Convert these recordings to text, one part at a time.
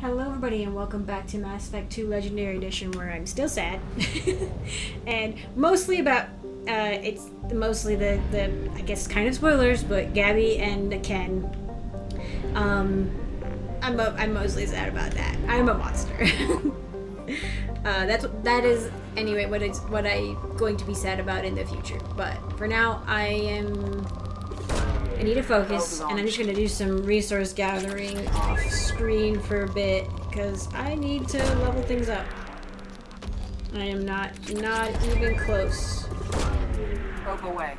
Hello, everybody, and welcome back to Mass Effect 2 Legendary Edition, where I'm still sad, and mostly about uh, it's mostly the the I guess kind of spoilers, but Gabby and Ken. Um, I'm mo- I'm mostly sad about that. I'm a monster. uh, that's that is anyway what it's what I'm going to be sad about in the future. But for now, I am I need to focus, and I'm just gonna do some resource gathering off screen for a bit because I need to level things up. I am not not even close.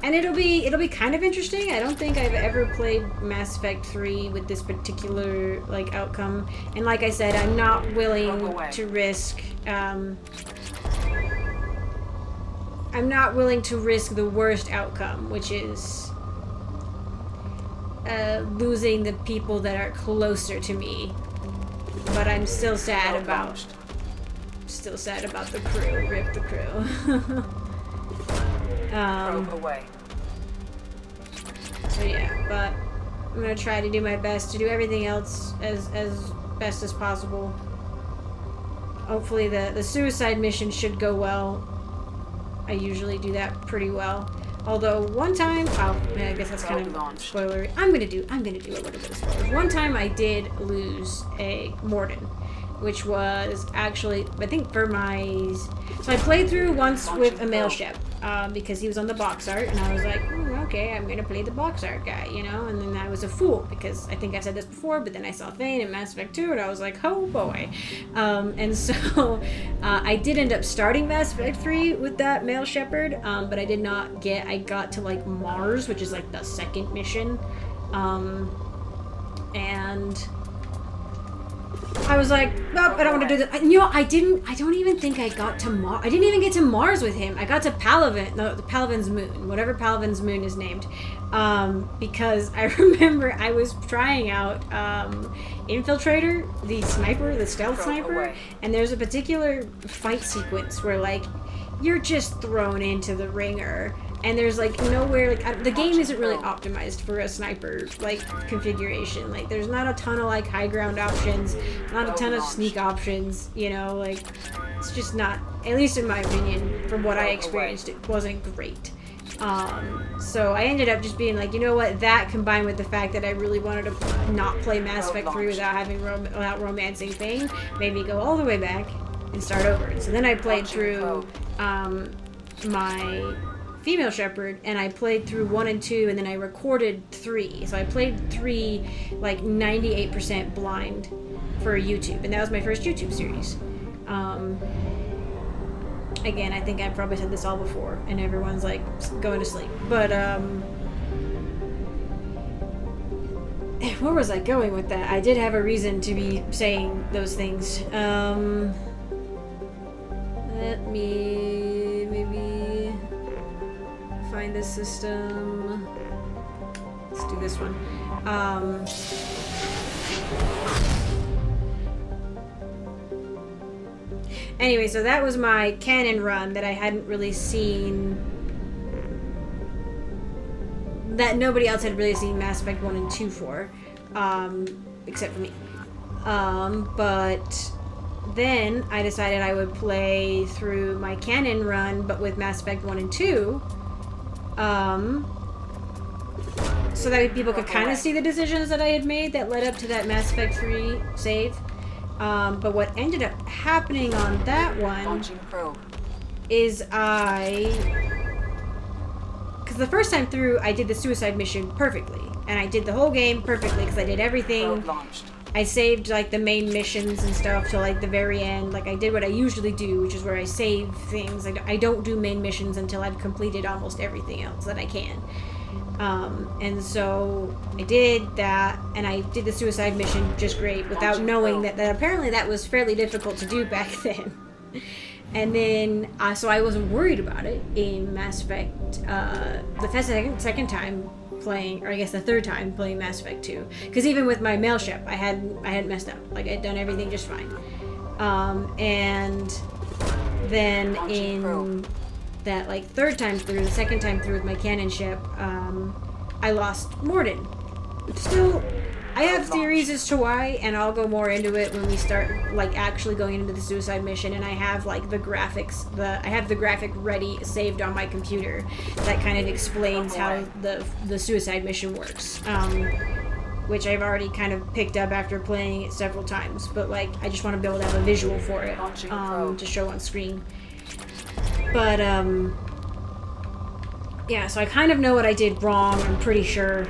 And it'll be it'll be kind of interesting. I don't think I've ever played Mass Effect 3 with this particular like outcome. And like I said, I'm not willing to risk um I'm not willing to risk the worst outcome, which is uh, losing the people that are closer to me. But I'm still sad about still sad about the crew. Rip the crew. um, away. So yeah, but I'm gonna try to do my best to do everything else as as best as possible. Hopefully the the suicide mission should go well. I usually do that pretty well. Although one time, oh man, I guess that's kind of spoilery. I'm gonna do I'm gonna do a little bit of spoilers. One time I did lose a Mordin, which was actually I think for my so I played through once with a male Shep um, because he was on the box art, and I was like, "Hmm, okay, I'm gonna play the box art guy, you know. And then I was a fool because I think I've said this before, but then I saw Thane in Mass Effect 2, and I was like, oh boy. Um, and so uh, I did end up starting Mass Effect 3 with that male Shepard, um, but I did not get. I got to like Mars, which is like the second mission, um, and. I was like, nope, I don't want to do this. I- You know, I didn't. I don't even think I got to Mars. I didn't even get to Mars with him. I got to Palaven, no, the Palaven's moon, whatever Palaven's moon is named, um, because I remember I was trying out um, Infiltrator, the sniper, the stealth sniper, and there's a particular fight sequence where like you're just thrown into the ringer. And there's like nowhere like I- the game isn't really optimized for a sniper like configuration. Like there's not a ton of like high ground options, not a ton of sneak options. You know, like it's just not. At least in my opinion, from what I experienced, it wasn't great. Um, so I ended up just being like, you know what? That combined with the fact that I really wanted to not play Mass Effect 3 without having rom- without romancing Thane, made me go all the way back and start over. And so then I played through um, my female Shepard and I played through one and two and then I recorded three. So I played three like 98% blind for YouTube and that was my first YouTube series. Um, again, I think I've probably said this all before and everyone's like going to sleep. But um, where was I going with that? I did have a reason to be saying those things. Um, let me find this system. Let's do this one. Um, anyway, so that was my canon run that I hadn't really seen. That nobody else had really seen Mass Effect 1 and 2 for, um, except for me. Um, but then I decided I would play through my canon run, but with Mass Effect 1 and 2. Um, so that people could kind of see the decisions that I had made that led up to that Mass Effect 3 save. Um, but what ended up happening on that one is I. Because the first time through, I did the suicide mission perfectly. And I did the whole game perfectly because I did everything. I saved like the main missions and stuff till like the very end. Like I did what I usually do, which is where I save things. I, I don't do main missions until I've completed almost everything else that I can. Um, and so I did that, and I did the suicide mission just great without knowing that, that apparently that was fairly difficult to do back then. And then, uh, so I wasn't worried about it in Mass Effect, uh, the second, second time playing, or I guess the third time playing Mass Effect 2. Because even with my male Shep, I hadn't, I hadn't messed up. Like, I'd done everything just fine. Um, and then in that, like, third time through, the second time through with my canon Shep, um, I lost Mordin. Still I have theories as to why, and I'll go more into it when we start like actually going into the suicide mission. And I have like the graphics, the I have the graphic ready saved on my computer that kind of explains how the the suicide mission works. Um, which I've already kind of picked up after playing it several times. But like, I just want to be able to have a visual for it um, to show on screen. But um, yeah, so I kind of know what I did wrong. I'm pretty sure.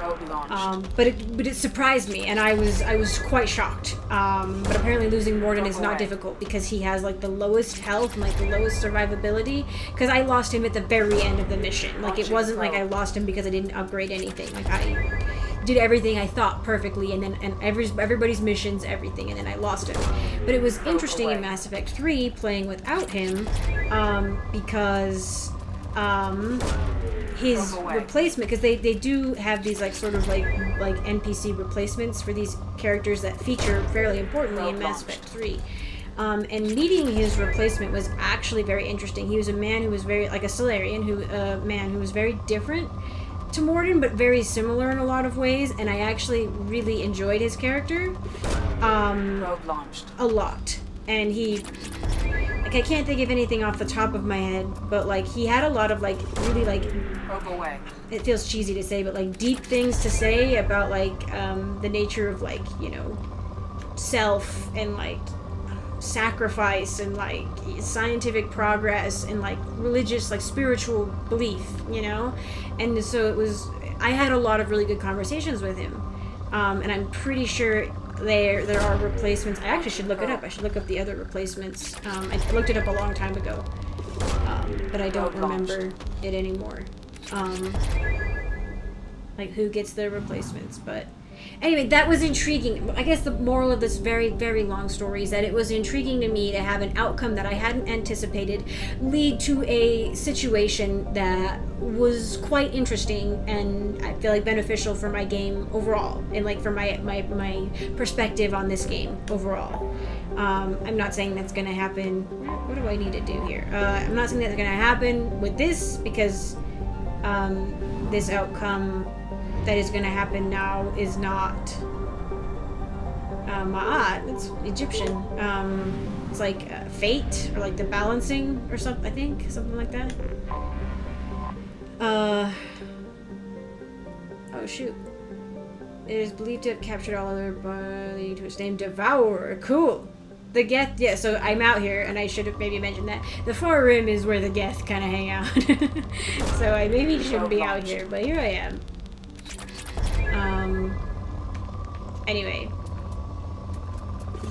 Um, but it but it surprised me, and I was I was quite shocked. Um, but apparently losing Mordin is not difficult because he has like the lowest health and like the lowest survivability. Because I lost him at the very end of the mission. Like it wasn't like I lost him because I didn't upgrade anything. Like I did everything I thought perfectly, and then and every, everybody's missions, everything, and then I lost him. But it was interesting in Mass Effect 3 playing without him um, because um, his replacement, because they, they do have these like sort of like like NPC replacements for these characters that feature fairly importantly in Mass Effect 3. Um, and meeting his replacement was actually very interesting. He was a man who was very like a Salarian, who a uh, man who was very different to Mordin, but very similar in a lot of ways, and I actually really enjoyed his character. Um, Rogue launched. A lot. And he... Like, I can't think of anything off the top of my head, but, like, he had a lot of, like, really, like... Away. It feels cheesy to say, but, like, deep things to say about, like, um, the nature of, like, you know, self and, like, sacrifice and like scientific progress and like religious like spiritual belief you know and so it was i had a lot of really good conversations with him um, and i'm pretty sure there there are replacements. I actually should look it up. I should look up the other replacements. Um, i looked it up a long time ago um, but i don't remember it anymore. Um, like who gets the replacements but Anyway, that was intriguing. I guess the moral of this very, very long story is that it was intriguing to me to have an outcome that I hadn't anticipated lead to a situation that was quite interesting and I feel like beneficial for my game overall and like for my my, my perspective on this game overall. Um, I'm not saying that's gonna happen. What do I need to do here? Uh, I'm not saying that's gonna happen with this because um, this outcome that is going to happen now is not uh, Ma'at. It's Egyptian. Um, it's like uh, fate or like the balancing or something. I think something like that. Uh. Oh shoot. It is believed to have captured all other body to its name Devourer. Cool. The Geth, yeah, so I'm out here, and I should have maybe mentioned that. The far rim is where the Geth kind of hang out. so I maybe shouldn't be out here, but here I am. Anyway,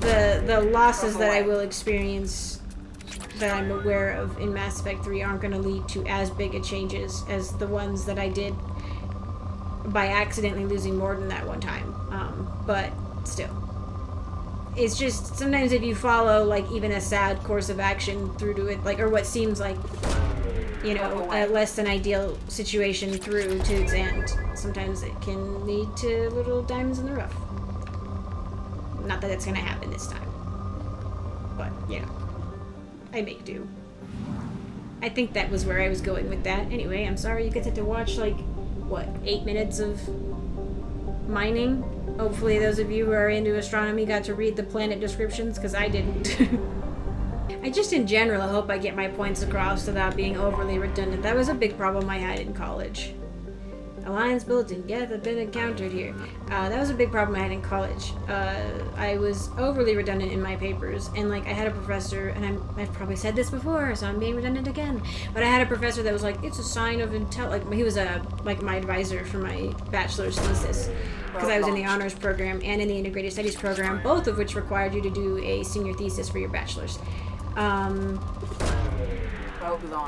the the losses that I will experience that I'm aware of in Mass Effect 3 aren't going to lead to as big a changes as the ones that I did by accidentally losing Mordin that one time. Um, but still. It's just sometimes if you follow like even a sad course of action through to it, like or what seems like you know, a less than ideal situation through to its end. Sometimes it can lead to little diamonds in the rough. Not that it's gonna happen this time. But, you know, I make do. I think that was where I was going with that. Anyway, I'm sorry you get to watch, like, what, eight minutes of mining? Hopefully those of you who are into astronomy got to read the planet descriptions, because I didn't. I just in general hope I get my points across without being overly redundant. That was a big problem I had in college. Alliance Bulletin, yeah, that's been encountered here. Uh, that was a big problem I had in college. Uh, I was overly redundant in my papers, and like I had a professor, and I'm, I've probably said this before, so I'm being redundant again. But I had a professor that was like, "It's a sign of intel." Like he was a like my advisor for my bachelor's thesis because I was in the honors program and in the integrated studies program, both of which required you to do a senior thesis for your bachelor's. Um,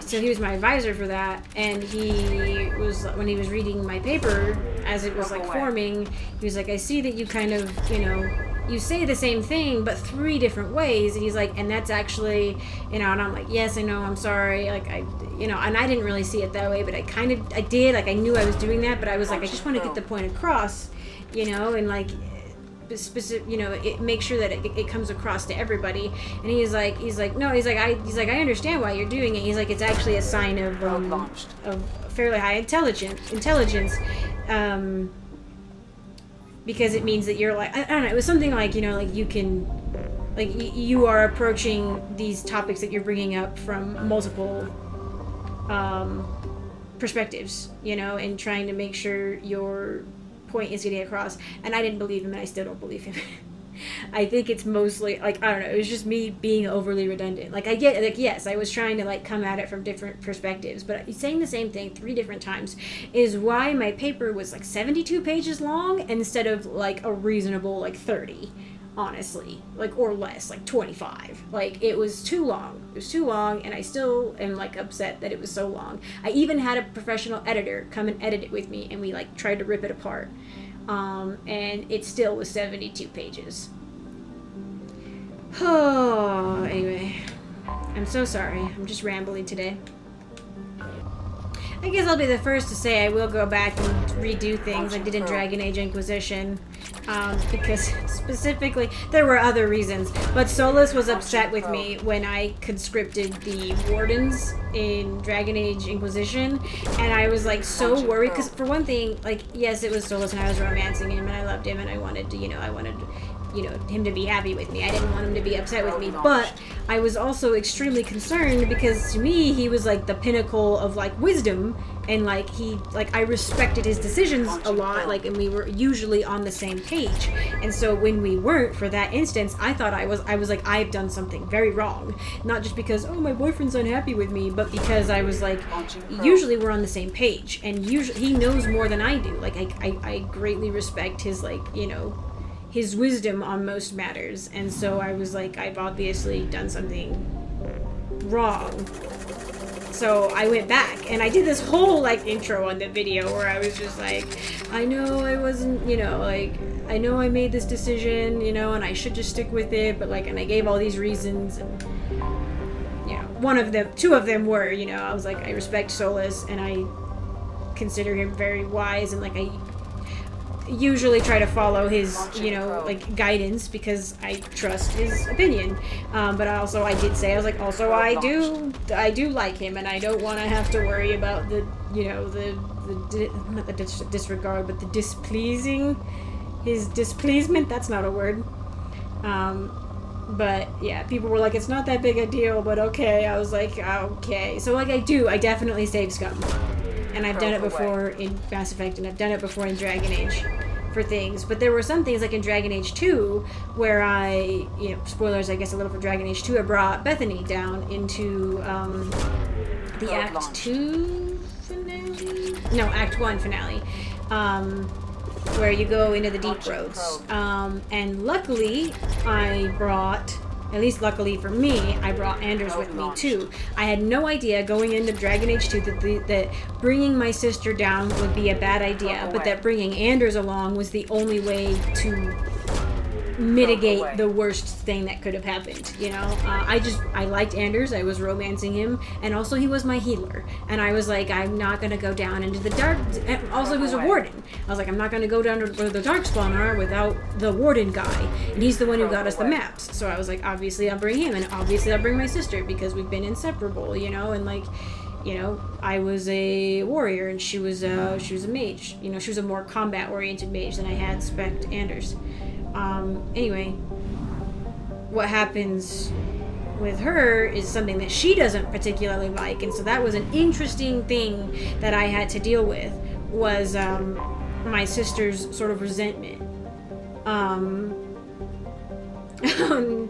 so he was my advisor for that, and he was when he was reading my paper as it was like forming. He was like, "I see that you kind of, you know, you say the same thing but three different ways." And he's like, "And that's actually, you know," and I'm like, "Yes, I know. I'm sorry. Like I, you know," and I didn't really see it that way, but I kind of, I did. Like I knew I was doing that, but I was like, I just want to get the point across, you know, and like specific you know it make sure that it, it comes across to everybody and he's like he's like no he's like i he's like i understand why you're doing it he's like it's actually a sign of um, of fairly high intelligence intelligence um because it means that you're like I, I don't know. It was something like you know like you can like y- you are approaching these topics that you're bringing up from multiple um, perspectives, you know, and trying to make sure your point is getting across. And I didn't believe him, and I still don't believe him. I think it's mostly like I don't know. It was just me being overly redundant. Like I get like yes, I was trying to like come at it from different perspectives, but saying the same thing three different times is why my paper was like seventy-two pages long instead of like a reasonable like thirty honestly like or less like 25 like it was too long. It was too long and i still am like upset that it was so long. I even had a professional editor come and edit it with me and we like tried to rip it apart. Um, and it still was 72 pages. Oh anyway i'm so sorry. I'm just rambling today I guess I'll be the first to say I will go back and redo things I did in Dragon Age Inquisition. Um, because specifically, there were other reasons. But Solas was upset with me when I conscripted the Wardens in Dragon Age Inquisition. And I was like so worried. Because for one thing, like, yes, it was Solas and I was romancing him and I loved him and I wanted to, you know, I wanted you know him to be happy with me. I didn't want him to be upset with me, but I was also extremely concerned because to me he was like the pinnacle of like wisdom and like he like I respected his decisions a lot like and we were usually on the same page. And so when we weren't for that instance, I thought I was I was like I've done something very wrong. Not just because oh my boyfriend's unhappy with me, but because I was like usually we're on the same page and usually he knows more than I do. Like I I, I greatly respect his like, you know, his wisdom on most matters. And so I was like, I've obviously done something wrong. So I went back and I did this whole like intro on the video where I was just like, I know I wasn't, you know, like, I know I made this decision, you know, and I should just stick with it, but like, and I gave all these reasons and, you know, one of them, two of them were, you know, I was like, I respect Solas and I consider him very wise and like I usually try to follow his, you know, like guidance because I trust his opinion. Um, but also, I did say I was like, also I do, I do like him, and I don't want to have to worry about the, you know, the the not the dis disregard, but the displeasing, his displeasement. That's not a word. Um, but yeah, people were like, it's not that big a deal, but okay. I was like, okay. So like, I do, I definitely save scum and I've done it before in Mass Effect, and I've done it before in Dragon Age for things. But there were some things like in Dragon Age 2 where I, you know, spoilers, I guess, a little for Dragon Age 2, I brought Bethany down into um, the Act 2 finale? No, Act 1 finale. Um, where you go into the deep roads. Um, and luckily, I brought at least luckily for me, I brought Anders with me too. I had no idea going into Dragon Age 2 that, the, that bringing my sister down would be a bad idea, oh, but that bringing Anders along was the only way to mitigate the worst thing that could have happened. You know, uh, I just I liked Anders. I was romancing him, and also he was my healer. And I was like, I'm not gonna go down into the dark. Also, he was a warden. I was like, I'm not gonna go down to where the dark spawn are without the warden guy, and he's the one who got us the maps. So I was like, obviously I'll bring him, and obviously I'll bring my sister because we've been inseparable. You know, and like you know, I was a warrior and she was a, she was a mage. You know, she was a more combat oriented mage than I had Spect Anders. Um, anyway, what happens with her is something that she doesn't particularly like, and so that was an interesting thing that I had to deal with. Was um, my sister's sort of resentment. Um,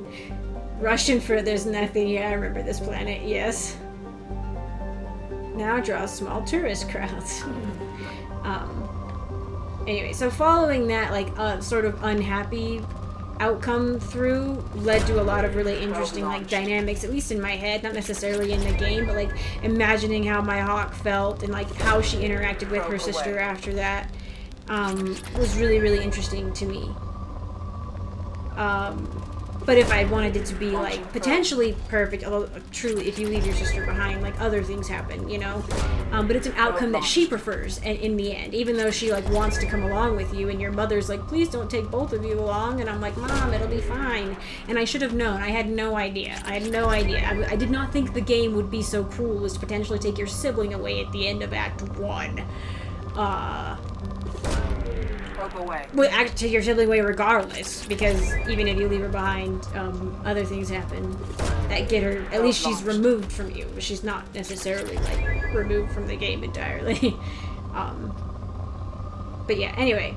Russian for there's nothing. Yeah, I remember this planet. Yes. Now draw small tourist crowds. um, anyway, so following that, like, uh, sort of unhappy outcome through led to a lot of really interesting like dynamics at least in my head not necessarily in the game but like imagining how my Hawke felt and like how she interacted with her sister after that um, was really really interesting to me. Um, but if I wanted it to be like potentially perfect, although truly, if you leave your sister behind, like other things happen, you know. Um, but it's an outcome that she prefers, and in the end, even though she like wants to come along with you, and your mother's like, please don't take both of you along, and I'm like, mom, it'll be fine. And I should have known. I had no idea. I had no idea. I, I did not think the game would be so cruel as to potentially take your sibling away at the end of Act One. Uh, Away. well, act to your sibling way regardless, because even if you leave her behind, um, other things happen that get her. At least she's removed from you, but she's not necessarily like removed from the game entirely. um, but yeah. Anyway,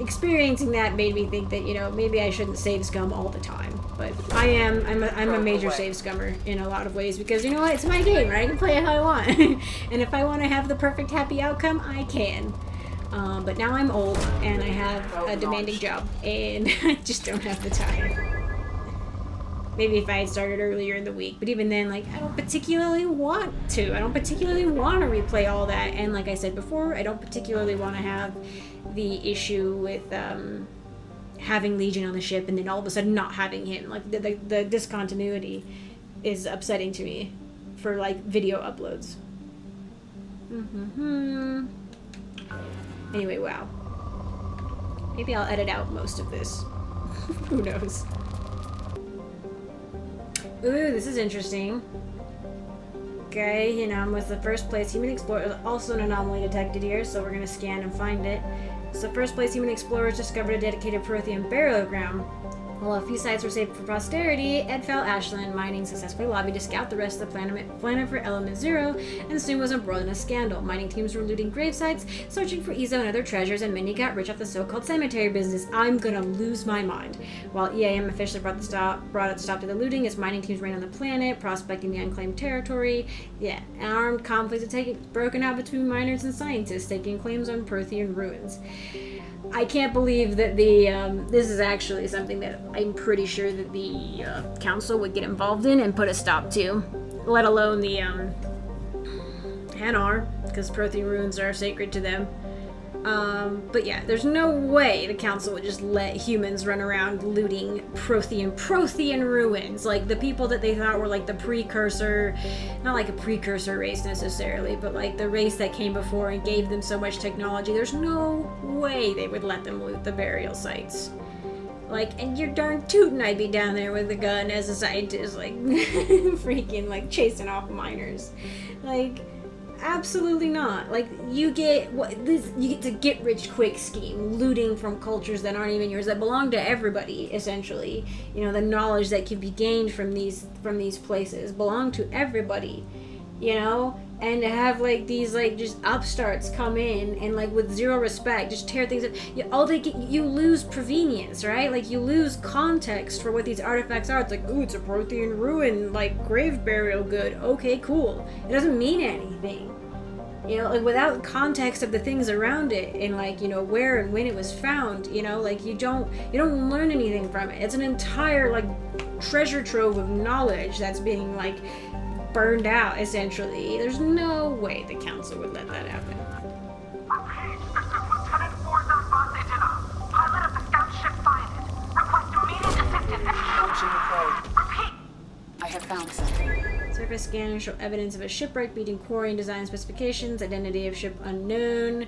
experiencing that made me think that you know maybe I shouldn't save scum all the time. But I am I'm a, I'm a major away. save scummer in a lot of ways because you know what it's my game right I can play it how I want and if I want to have the perfect happy outcome I can. Um, but now I'm old and I have a demanding job and I just don't have the time. Maybe if I had started earlier in the week, but even then, like, I don't particularly want to. I don't particularly want to replay all that. And like I said before, I don't particularly want to have the issue with um, having Legion on the ship and then all of a sudden not having him. Like, the, the, the discontinuity is upsetting to me for, like, video uploads. hmm Anyway, wow. Maybe I'll edit out most of this. Who knows? Ooh, this is interesting. Okay, you know, was the first place human explorer also an anomaly detected here, so we're gonna scan and find it. So the first place human explorers discovered a dedicated Prothean burial ground. While a few sites were saved for posterity, Ed Eldfell Ashland Mining successfully lobbied to scout the rest of the planet, planet for Element Zero, and soon was embroiled in a scandal. Mining teams were looting grave sites, searching for eezo and other treasures, and many got rich off the so-called cemetery business. I'm gonna lose my mind. While EAM officially brought the stop brought a stop to the looting, as mining teams ran on the planet, prospecting the unclaimed territory. Yeah, armed conflicts had taken broken out between miners and scientists, taking claims on Prothean ruins. I can't believe that the um, this is actually something that I'm pretty sure that the uh, council would get involved in and put a stop to, let alone the um, Hanar, because Prothean ruins are sacred to them. Um, but yeah, there's no way the council would just let humans run around looting Prothean Prothean ruins, like the people that they thought were like the precursor, not like a precursor race necessarily, but like the race that came before and gave them so much technology. There's no way they would let them loot the burial sites. Like, and you're darn tootin' I'd be down there with a gun as a scientist, like, freaking, like, chasing off miners. Like, absolutely not. Like, you get, what this, you get to get rich quick scheme, looting from cultures that aren't even yours, that belong to everybody, essentially. You know, the knowledge that can be gained from these, from these places belong to everybody, you know? And have like these like just upstarts come in and like with zero respect just tear things up. You, all they get you lose provenience right? Like you lose context for what these artifacts are. It's like ooh it's a prothean ruin like grave burial good. Okay cool. It doesn't mean anything. You know like without context of the things around it and like you know where and when it was found you know like you don't you don't learn anything from it. It's an entire like treasure trove of knowledge that's being like burned out essentially there's no way the council would let that happen Repeat, this Lieutenant Forza Bandejina, pilot of the scout ship Violet. Request immediate assistance. Launching the. Repeat, I have found something. Surface scanners show evidence of a shipwreck meeting quarry and design specifications. Identity of ship unknown.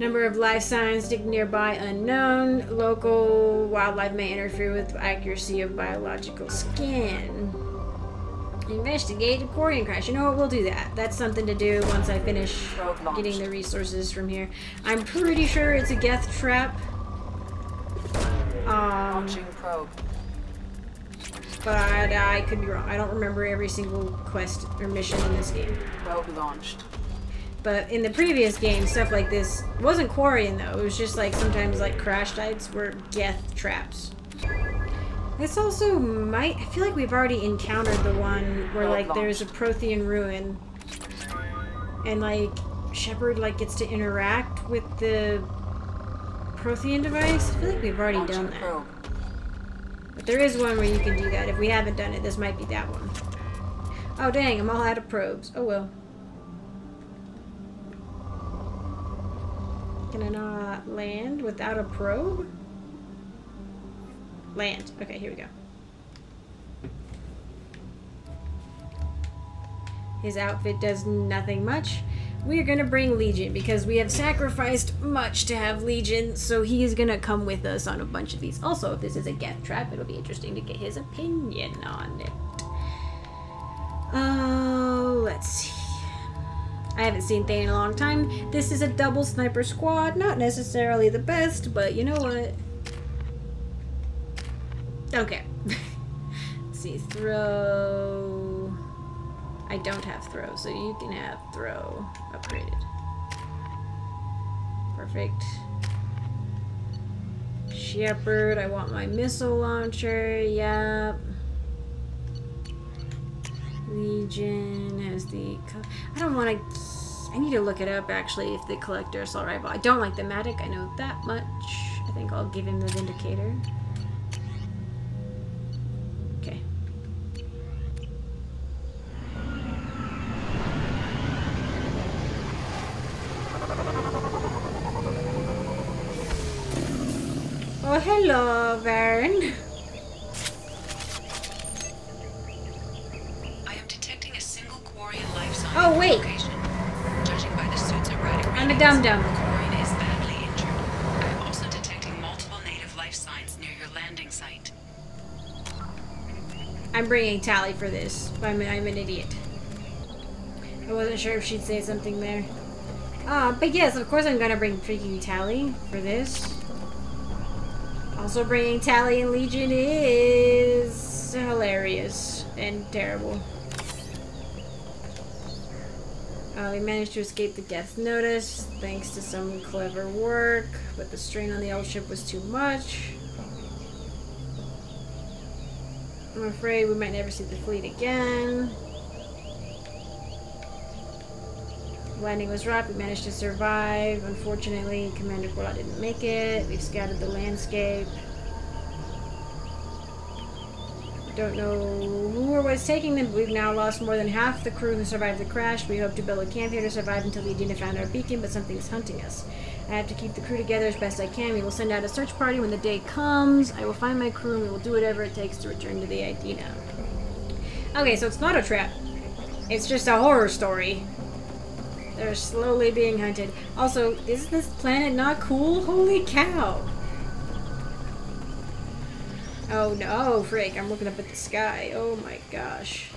Number of life signs nearby unknown. Local wildlife may interfere with accuracy of biological scan. Investigate the and crash. You know what? We'll do that. That's something to do once I finish getting the resources from here. I'm pretty sure it's a Geth trap. Um, Launching probe. but I, I could be wrong. I don't remember every single quest or mission in this game. Probe launched. But in the previous game, stuff like this wasn't quarrying though. It was just like sometimes like crash sites were Geth traps. This also might. I feel like we've already encountered the one where like there's a. Prothean ruin, and like Shepard like gets to interact with the Prothean device. I feel like we've already done that. But there is one where you can do that. If we haven't done it, this might be that one. Oh dang! I'm all out of probes. Oh well. Can I not land without a probe? Land. Okay, here we go. His outfit does nothing much. We are gonna bring Legion because we have sacrificed much to have Legion, so he is gonna come with us on a bunch of these. Also, if this is a Geth trap, it'll be interesting to get his opinion on it. Oh, let's see. I haven't seen Thane in a long time. This is a double sniper squad. Not necessarily the best, but you know what? Okay. Let's see, throw. I don't have throw, so you can have throw upgraded. Perfect. Shepard, I want my missile launcher. Yep. Legion has the. I don't want to. I need to look it up actually if the collector assault rifle. I don't like the Mattock. I know that much. I think I'll give him the Vindicator. Hello, varren. I am detecting a single Quarian life sign Oh, wait. location. Judging by the suit's erratic I'm a dum-dum. the Quarian is badly injured. I am also detecting multiple native life signs near your landing site. I'm bringing Tali for this. I'm, I'm an idiot. I wasn't sure if she'd say something there. Uh, but yes, of course I'm gonna bring freaking Tali for this. Also bringing Tali in Legion is hilarious and terrible. Uh, we managed to escape the death notice thanks to some clever work, but the strain on the old ship was too much. I'm afraid we might never see the fleet again. Landing was rough. We managed to survive. Unfortunately, Commander Kola didn't make it. We've scouted the landscape. Don't know who or what's taking them. but We've now lost more than half the crew who survived the crash. We hope to build a camp here to survive until the Idenna found our beacon, but something's hunting us. I have to keep the crew together as best I can. We will send out a search party when the day comes. I will find my crew and we will do whatever it takes to return to the Idenna. Okay, so it's not a trap. It's just a horror story. They're slowly being hunted. Also, is this planet not cool? Holy cow! Oh no, oh, Freak! I'm looking up at the sky. Oh my gosh.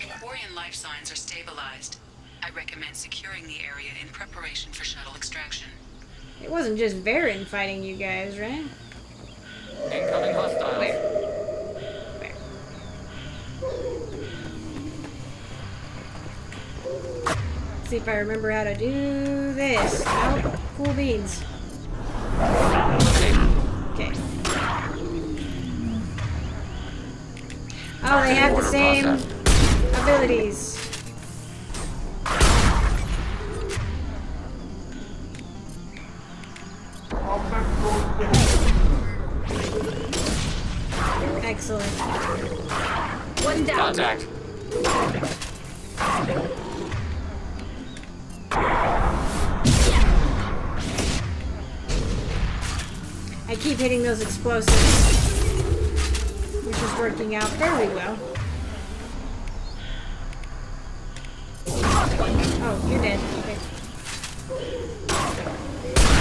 Quarian life signs are stabilized. I recommend securing the area in preparation for shuttle extraction. It wasn't just varren fighting you guys, right? Incoming hostiles. Where? Where? See if I remember how to do this. Nope. Cool beans. Okay. Oh, they have the same abilities. Those explosives, which is working out very well. Oh, you're dead. Okay.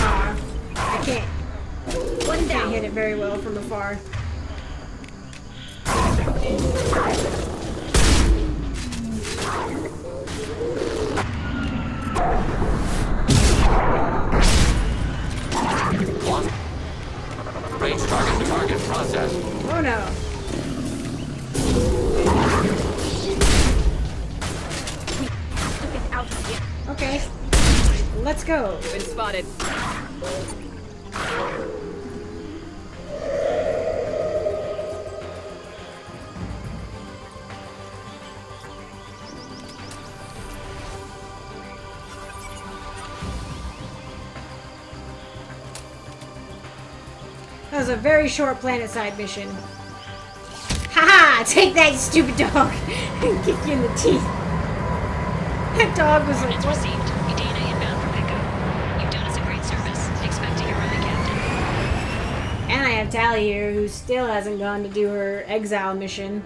Aw, I can't. One down. hit it very well from afar. Lost. Range target to target process. Oh no. Okay. Let's go. Been spotted. Was a very short planet side mission. Haha! Take that, you stupid dog! and Kick you in the teeth. That dog was like, what? received. Idenna inbound for pickup. You've done us a great service. Expect to hear captain. And I have Tali here, who still hasn't gone to do her exile mission.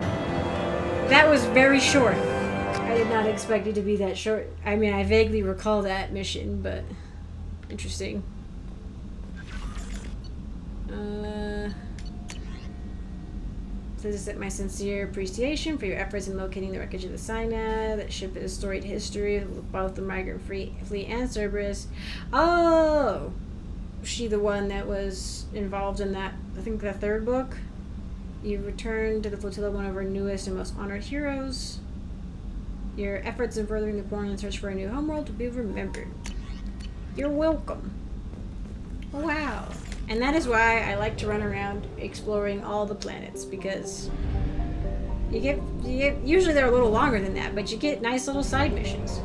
That was very short. I did not expect it to be that short. I mean, I vaguely recall that mission, but interesting. Uh, accept my sincere appreciation for your efforts in locating the wreckage of the Sinai. That ship has storied history with both the migrant free fleet and Cerberus. Oh! She the one that was involved in that, I think, the third book? You've returned to the flotilla, one of our newest and most honored heroes. Your efforts in furthering the Quarian search for a new homeworld will be remembered. You're welcome. Wow. And that is why I like to run around exploring all the planets because you get, you get usually they're a little longer than that, but you get nice little side missions.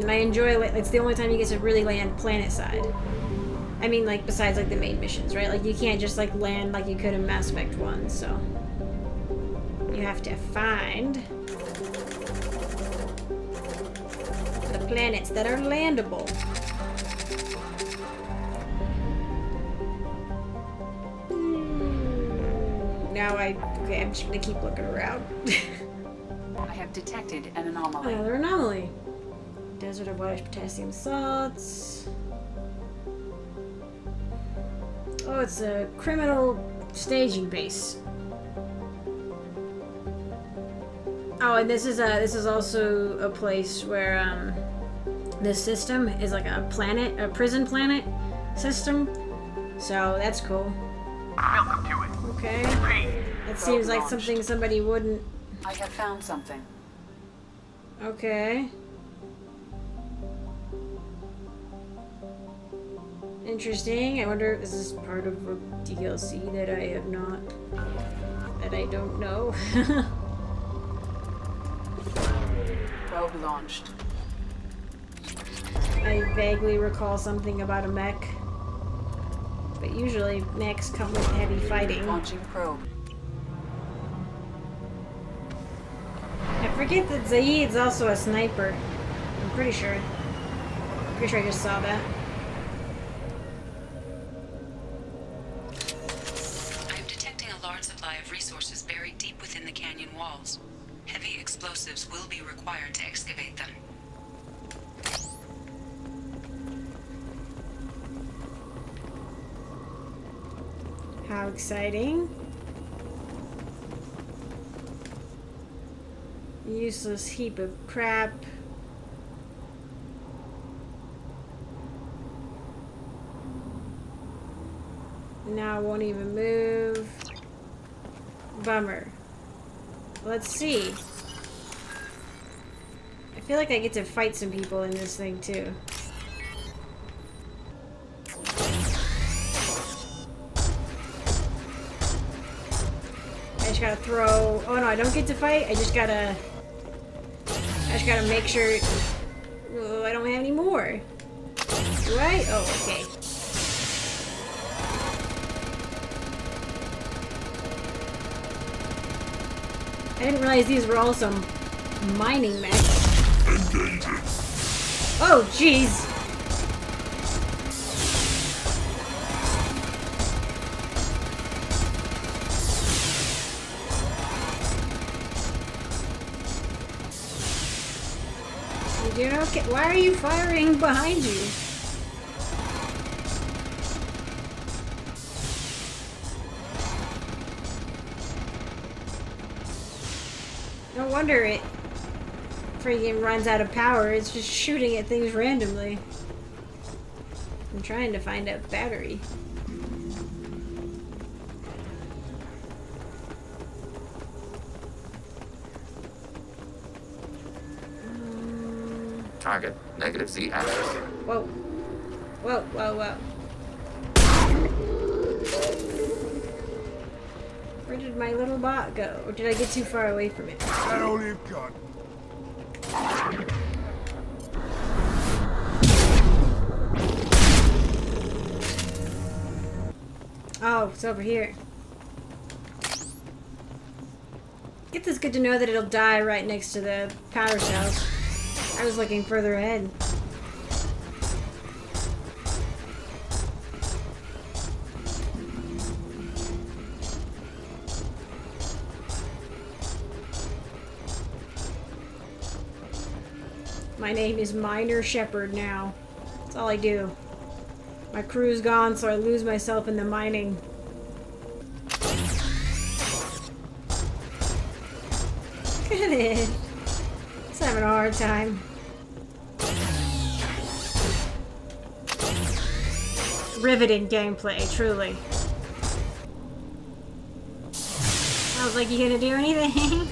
And I enjoy it. It's the only time you get to really land planet side. I mean, like besides like the main missions, right? Like you can't just like land like you could in Mass Effect One. So you have to find the planets that are landable. Now I okay. I'm just gonna keep looking around. I have detected an anomaly. Another anomaly. Desert of whitish potassium salts. Oh, it's a criminal staging base. Oh, and this is a this is also a place where um this system is like a planet, a prison planet system. So that's cool. Welcome to it. Okay. That seems like something somebody wouldn't. I have found something. Okay. Interesting. I wonder if this is part of a DLC that I have not. that I don't know. Probe launched. I vaguely recall something about a mech. But usually mechs come with heavy fighting. Launching probe. I forget that Zaeed's also a sniper. I'm pretty sure. Pretty sure I just saw that. I am detecting a large supply of resources buried deep within the canyon walls. Heavy explosives will be required to excavate them. Exciting. Useless heap of crap. Now it won't even move. Bummer. Let's see. I feel like I get to fight some people in this thing too. Gotta throw. Oh no, I don't get to fight. I just gotta. I just gotta make sure. Oh, I don't have any more. Do I? Oh, okay. I didn't realize these were all some mining mechs. Oh, jeez. Okay? Why are you firing behind you? No wonder it freaking runs out of power. It's just shooting at things randomly. I'm trying to find a battery. Target, negative Z axis. Whoa. Whoa, whoa, whoa. Where did my little bot go? Or did I get too far away from it? That all you've got. Oh, it's over here. Guess it's good to know that it'll die right next to the power cells. I was looking further ahead. My name is Miner Shepard now. That's all I do. My crew's gone, so I lose myself in the mining. Good. It's having a hard time. Riveting gameplay, truly. Was like, you gonna do anything?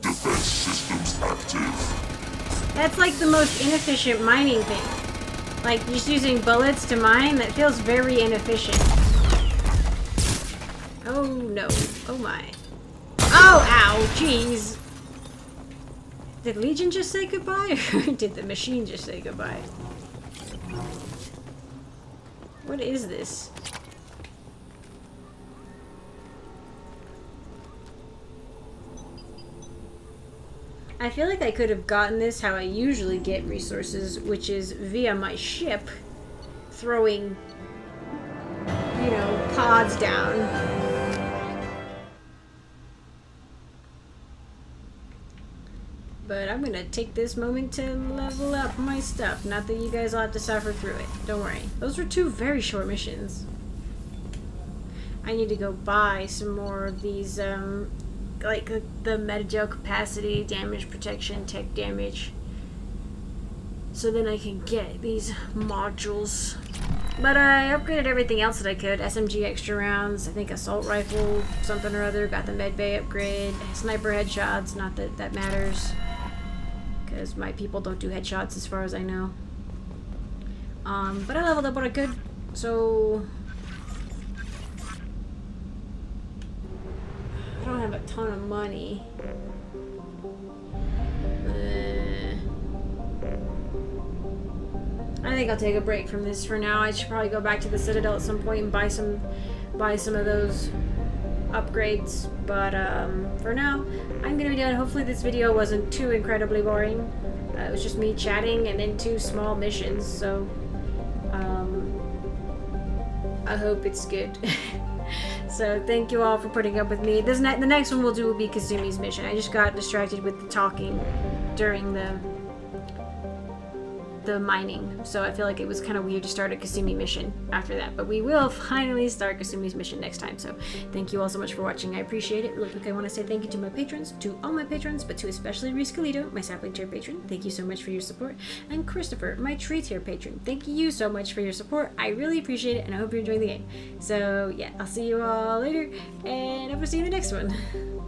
Defense systems active. That's like the most inefficient mining thing. Like, just using bullets to mine, that feels very inefficient. Oh no. Oh my. Oh, ow, jeez. Did Legion just say goodbye, or did the machine just say goodbye? What is this? I feel like I could have gotten this how I usually get resources, which is via my ship, throwing, you know, pods down. I'm gonna take this moment to level up my stuff. Not that you guys will have to suffer through it. Don't worry. Those were two very short missions. I need to go buy some more of these, um, like uh, the medi-gel capacity, damage protection, tech damage. So then I can get these modules. But I upgraded everything else that I could. SMG extra rounds, I think assault rifle, something or other. Got the med bay upgrade. Sniper headshots, not that that matters. Because my people don't do headshots as far as I know. Um, but I leveled up what I could. So... I don't have a ton of money. Uh, I think I'll take a break from this for now. I should probably go back to the Citadel at some point and buy some buy some of those upgrades. But um, for now, I'm gonna be done. Hopefully this video wasn't too incredibly boring. Uh, it was just me chatting and then two small missions, so um, I hope it's good. so thank you all for putting up with me. This ne the next one we'll do will be Kasumi's mission. I just got distracted with the talking during the the mining, so I feel like it was kind of weird to start a Kasumi mission after that. But we will finally start Kasumi's mission next time. So thank you all so much for watching. I appreciate it. Real quick, I want to say thank you to my patrons, to all my patrons, but to especially Reese Calito, my sapling tier patron. Thank you so much for your support, and Christopher, my tree tier patron. Thank you so much for your support. I really appreciate it, and I hope you're enjoying the game. So yeah, I'll see you all later, and I will see you in the next one.